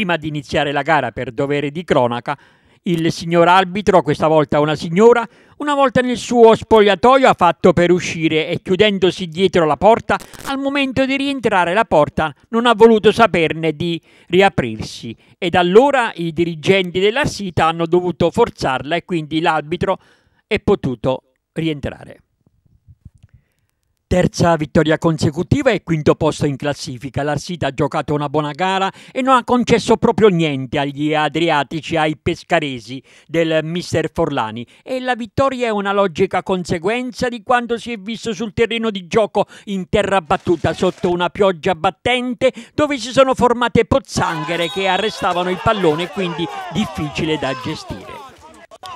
Prima di iniziare la gara per dovere di cronaca, il signor arbitro, questa volta una signora, una volta nel suo spogliatoio ha fatto per uscire e chiudendosi dietro la porta, al momento di rientrare la porta non ha voluto saperne di riaprirsi ed allora i dirigenti della sita hanno dovuto forzarla e quindi l'arbitro è potuto rientrare. Terza vittoria consecutiva e quinto posto in classifica. L'Arsita ha giocato una buona gara e non ha concesso proprio niente agli adriatici, ai pescaresi del mister Forlani. E la vittoria è una logica conseguenza di quanto si è visto sul terreno di gioco in terra battuta sotto una pioggia battente dove si sono formate pozzanghere che arrestavano il pallone quindi difficile da gestire.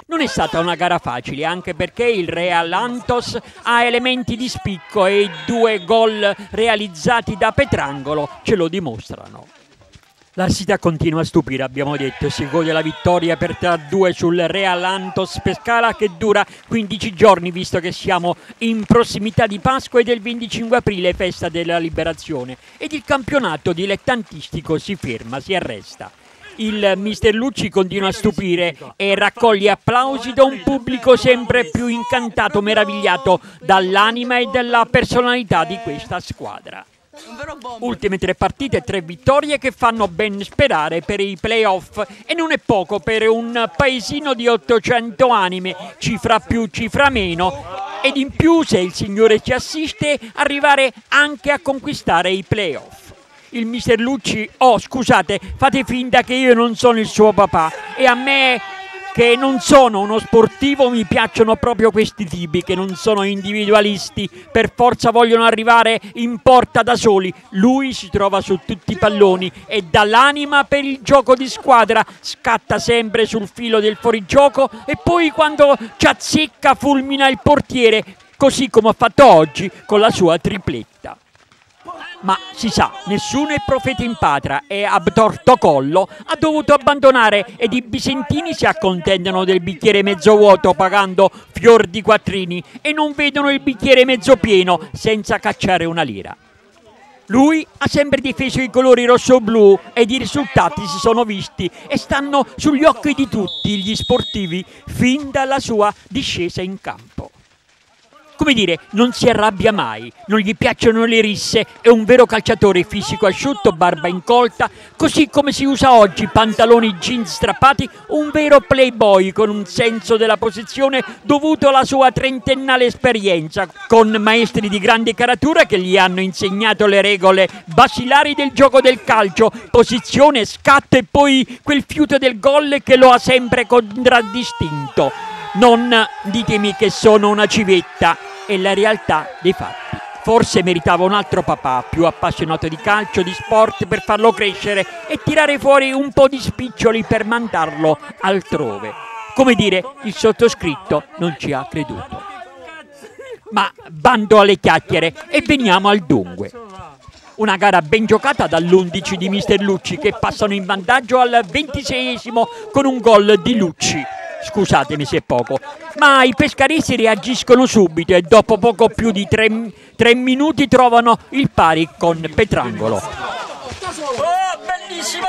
Non è stata una gara facile, anche perché il Real Antos ha elementi di spicco e i due gol realizzati da Petrangolo ce lo dimostrano. L'Arsita continua a stupire, abbiamo detto, si gode la vittoria per 3-2 sul Real Antos Pescara che dura 15 giorni visto che siamo in prossimità di Pasqua e del 25 aprile, festa della liberazione, ed il campionato dilettantistico si ferma, si arresta il mister Lucci continua a stupire e raccoglie applausi da un pubblico sempre più incantato, meravigliato dall'anima e dalla personalità di questa squadra. Ultime tre partite, tre vittorie che fanno ben sperare per i playoff e non è poco per un paesino di 800 anime, cifra più, cifra meno, ed in più se il Signore ci assiste arrivare anche a conquistare i playoff il mister Lucci, oh scusate, fate finta che io non sono il suo papà e a me che non sono uno sportivo mi piacciono proprio questi tipi che non sono individualisti, per forza vogliono arrivare in porta da soli. Lui si trova su tutti i palloni e dall'anima per il gioco di squadra scatta sempre sul filo del fuorigioco e poi quando ci azzecca fulmina il portiere, così come ha fatto oggi con la sua tripletta ma si sa, nessuno è profeta in patria e Abtorto Collo ha dovuto abbandonare ed i bisentini si accontentano del bicchiere mezzo vuoto pagando fior di quattrini e non vedono il bicchiere mezzo pieno senza cacciare una lira. Lui ha sempre difeso i colori rosso-blu ed i risultati si sono visti e stanno sugli occhi di tutti gli sportivi fin dalla sua discesa in campo come dire, non si arrabbia mai, non gli piacciono le risse, è un vero calciatore fisico asciutto, barba incolta, così come si usa oggi, pantaloni jeans strappati, un vero playboy con un senso della posizione dovuto alla sua trentennale esperienza, con maestri di grande caratura che gli hanno insegnato le regole basilari del gioco del calcio, posizione, scatto e poi quel fiuto del gol che lo ha sempre contraddistinto. Non ditemi che sono una civetta, è la realtà dei fatti. Forse meritava un altro papà più appassionato di calcio, di sport per farlo crescere e tirare fuori un po' di spiccioli per mandarlo altrove. Come dire, il sottoscritto non ci ha creduto. Ma bando alle chiacchiere e veniamo al dunque. Una gara ben giocata dall'11 di Mister Lucci che passano in vantaggio al 26esimo con un gol di Lucci scusatemi se è poco, ma i pescaresi reagiscono subito e dopo poco più di tre, tre minuti trovano il pari con Petrangolo. Oh, bellissimo!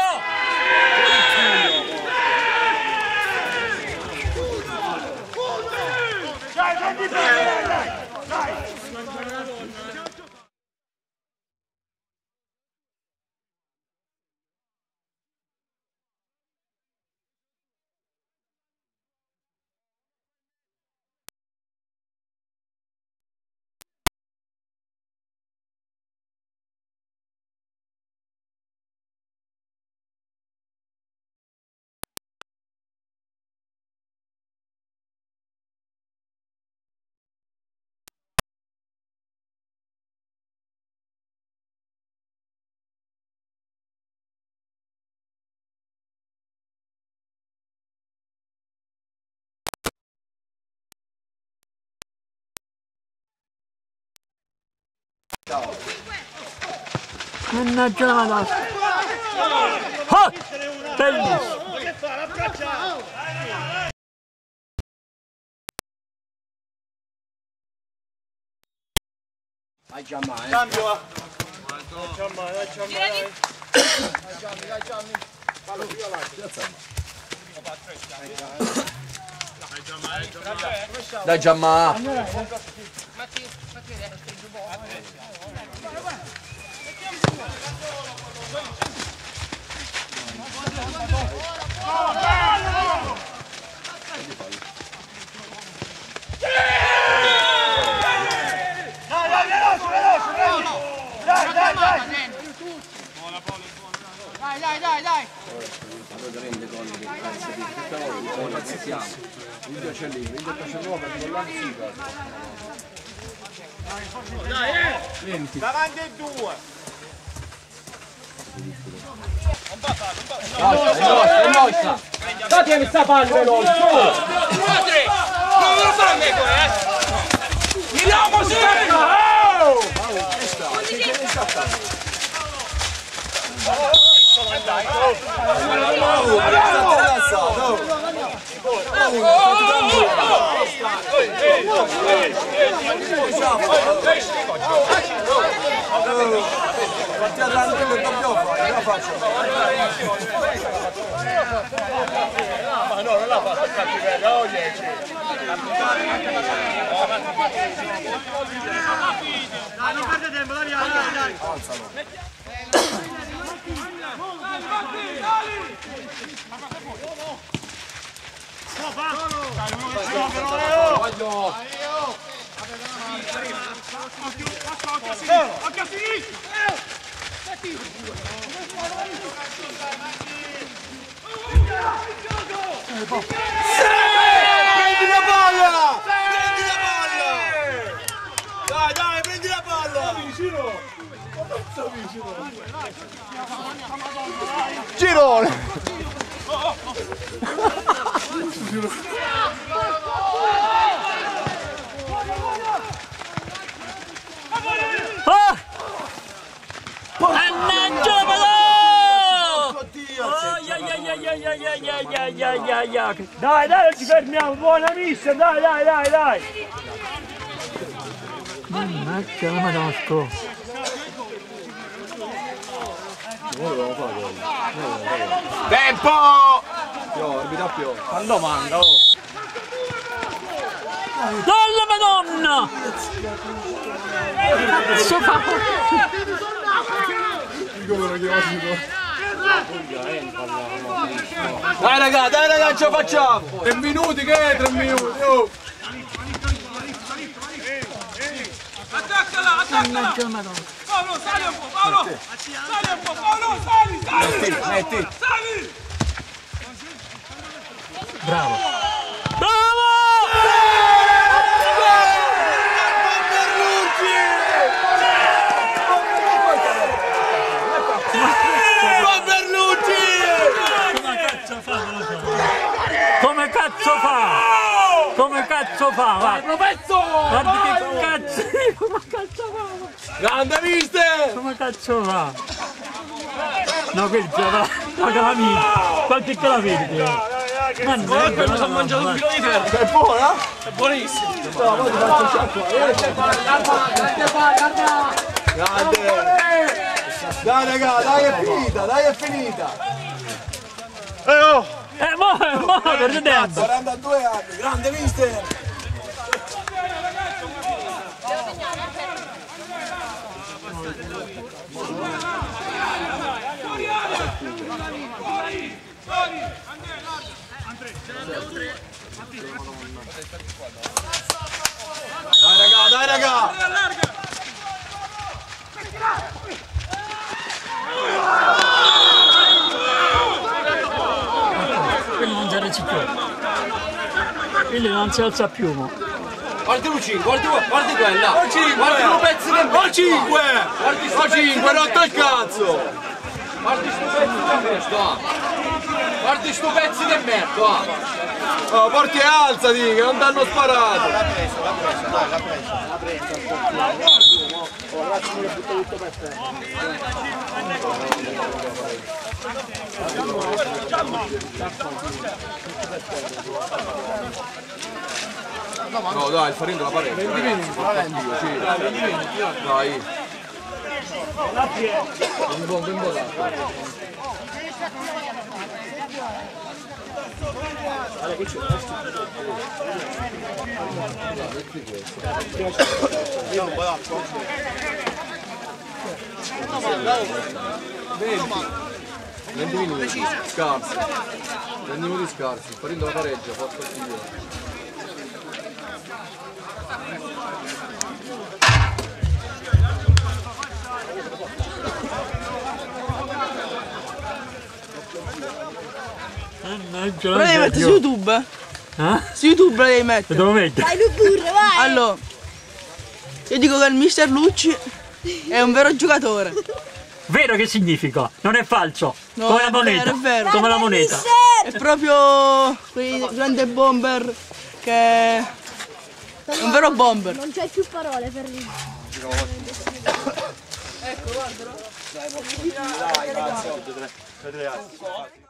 Mannaggia la madonna! Ah! Bellissimo! Hai già male. Eh? Cambio a. Hai già male, hai già male. Hai già male, hai già male. Fallo più avanti. Dai, dai, dai. Dai, dai, dai, dai! Allora rende conto che cazzo di tutta non azzecchiamo. Indio c'è lì, Indio c'è nuovo per collare il Dai, eh! 20. Davanti e due! Non va fatto, non va fatto! No, no, no! Datemi questa palla veloce! Madre! Non lo fa a me qua, eh! Mi no, così! Oh! Che sta? Che sta? Oh! Dai, oh! Bravo! Bravo! Bravo! Bravo! Ma no, non l'ha fatto cattiveria, oh 10. Dai, non perde tempo, dai, dai, dai. lo fa! No, però io! Voglio! Occhio, occhio a sinistra! Occhio a sinistra! Aspetti! In gioco! Prendi la palla! Prendi la palla! Dai, dai, prendi la palla! Vicino! Girone! Dai, dai, non ci fermiamo, buona missa, dai, dai, dai, dai. Mannaggia, la madosco. Tempo! Pio, arbitra Pio. Quando manca, oh! Dalla madonna! Cazzo fa? Dai raga, dai raga, ce la facciamo! Tre minuti, che è tre minuti? Oh. Attaccala, attaccala! Paolo, sali un po', Paolo! Sali un po', Paolo, sali, sali! Metti, metti. Sali! Bravo! Bravo! Come cazzo fa? Come cazzo fa? Che cazzo! Come fa? Grande mister! Come fa? No, quel gioca la calamita. Qualche calamita. Ma è che sono mangiato un È buona? È buonissimo! No, poi ti faccio un sciacqua. Grande! Dai raga, dai è finita, dai è finita! Eh, oh! Eh, mo, mo, per tempo. 42 anni, grande mister! Dai raga, dai raga! Quello non si più. Quello non si alza più. mo. Guardi un 5, guardi, guardi quella! O 5! Guardi un pezzo che O 5! Guardi sto 5, rotto il cazzo! Guardi sto pezzo questo! ah. Guardi sto pezzo di merda! Oh, porti e alzati, che non t'hanno sparato! L'ha preso, l'ha preso, dai, l'ha preso, l'ha preso, Oh, ragazzi, mi butto tutto per terra. No, dai, il farino la parete. 20 minuti, 20 minuti. Dai. Grazie. Un buon, un buon. 20 minuti, scarsi, 20 minuti scarsi, partendo la pareggia, forza il figlio. Mannaggia. Però devi mettere su YouTube. Eh? Su YouTube la devi mettere. Devo mettere. Vai lui vai. Allora. Io dico che il mister Lucci è un vero giocatore. Vero che significa? Non è falso. No, come è la moneta. Vero, è vero. Come la moneta. È proprio quel grande bomber che è un vero bomber. Non c'è più parole per lui. ecco, guardalo. Dai, dai, dai, dai, dai, dai, dai, dai, dai, dai, dai, dai, dai,